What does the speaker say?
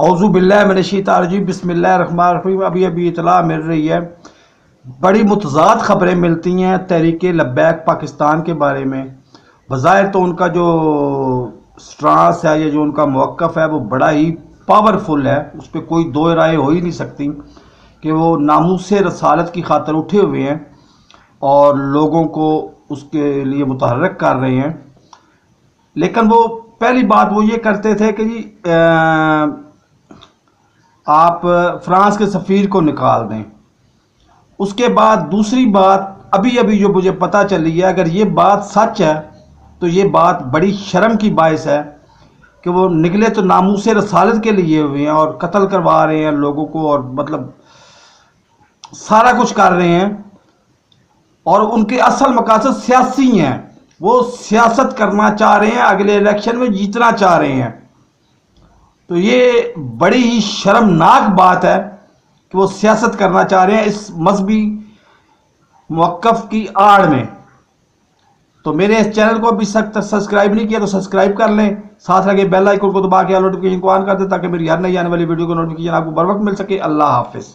अवज़ुबिल्लाशीतारजी बसमीम अभी अभी इतला मिल रही है। बड़ी मुतजाद ख़बरें मिलती हैं तहरीक लब्बैक पाकिस्तान के बारे में। बज़ाहिर तो उनका जो स्ट्रांस है या जो उनका मौक़ है वो बड़ा ही पावरफुल है। उस पर कोई दो राय हो ही नहीं सकती कि वो नामूस रसालत की खातर उठे हुए हैं और लोगों को उसके लिए मुतहरक कर रहे हैं। लेकिन वो पहली बात वो ये करते थे कि जी आ, आप फ्रांस के सफ़ीर को निकाल दें। उसके बाद दूसरी बात अभी अभी जो मुझे पता चली है, अगर ये बात सच है तो ये बात बड़ी शर्म की बायस है कि वो निकले तो नामूस रसालत के लिए हुए हैं और कत्ल करवा रहे हैं लोगों को और मतलब सारा कुछ कर रहे हैं और उनके असल मकासद सियासी हैं। वो सियासत करना चाह रहे हैं, अगले इलेक्शन में जीतना चाह रहे हैं। तो ये बड़ी ही शर्मनाक बात है कि वो सियासत करना चाह रहे हैं इस मजहबी मौक़ की आड़ में। तो मेरे इस चैनल को अभी सख्त सब्सक्राइब नहीं किया तो सब्सक्राइब कर लें, साथ लगे बेल आइकन को दबा के नोटिफिकेशन को ऑन कर दें ताकि मेरी हर नई आने वाली वीडियो को नोटिफिकेशन आपको बर वक्त मिल सके। अल्लाह हाफिज़।